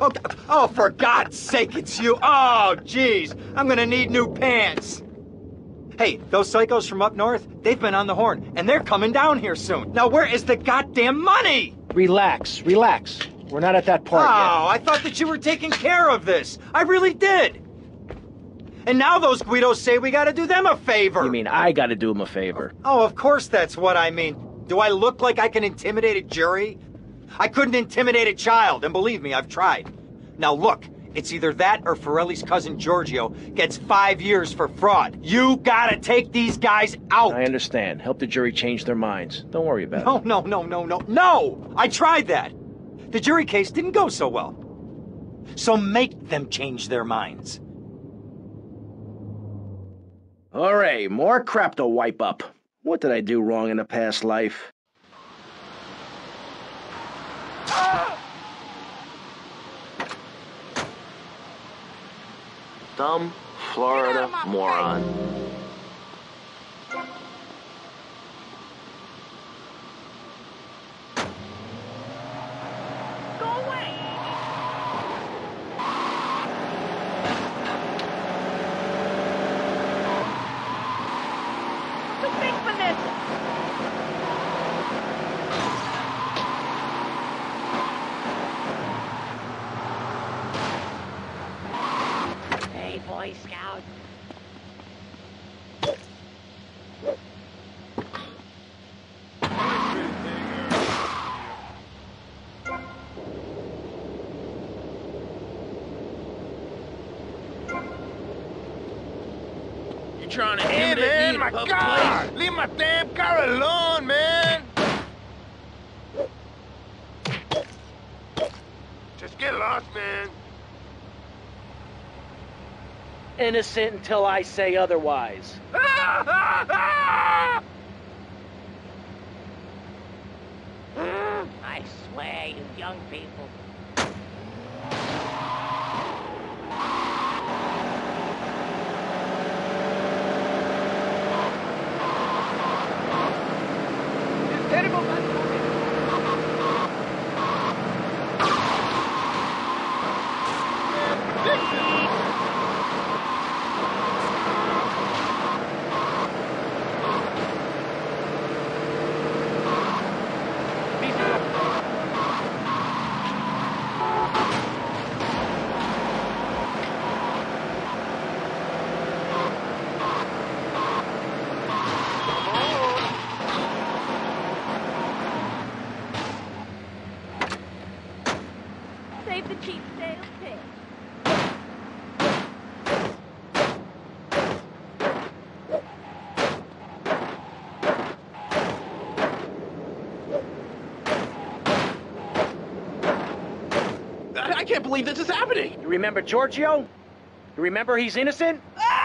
Oh, oh, for God's sake, it's you. Oh, jeez. I'm gonna need new pants. Hey, those psychos from up north, they've been on the horn, and they're coming down here soon. Now, where is the goddamn money? Relax, relax. We're not at that part yet. Oh, I thought that you were taking care of this. I really did. And now those Guidos say we gotta do them a favor. You mean I gotta do them a favor? Oh, of course that's what I mean. Do I look like I can intimidate a jury? I couldn't intimidate a child, and believe me, I've tried. Now look, it's either that or Forelli's cousin Giorgio gets five years for fraud. You gotta take these guys out! I understand. Help the jury change their minds. Don't worry about No, it. No, no, no, no, no, no! I tried that! The jury case didn't go so well. So make them change their minds. Alright, more crap to wipe up. What did I do wrong in a past life? Dumb Florida moron. Go away! Too big for this! Hey, Boy Scout. You trying to Hey, me man, in my a car! place? Leave my damn car alone, man! Just get lost, man. Innocent until I say otherwise. I swear, you young people. Save the cheap sales pig. I, I can't believe this is happening. You remember Giorgio? You remember he's innocent? Ah!